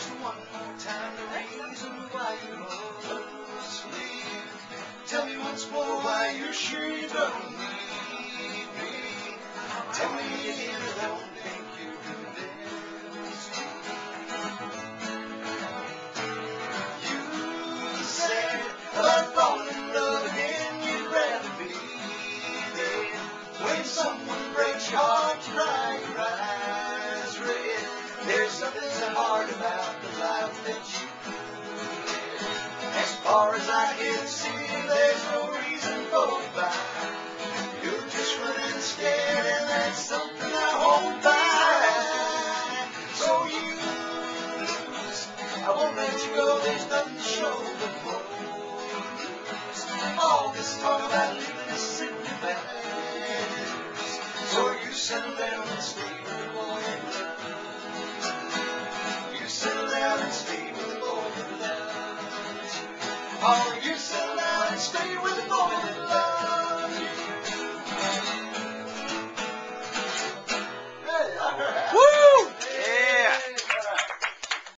just one more time the reason why you must leave. Tell me once more why you're sure you don't need me. Tell me you don't think you convinced me. You said about falling in love again, you'd rather be dead. When someone breaks your heart, you cry your eyes red. There's something so hard about far as I can see, there's no reason for goodbye. You're just running scared, and that's something I hold by. So you lose. I won't let you go. There's nothing to show woes. All this talk about leaving is simply matters. So you settle down and stay Oh, you sit down and stay with me.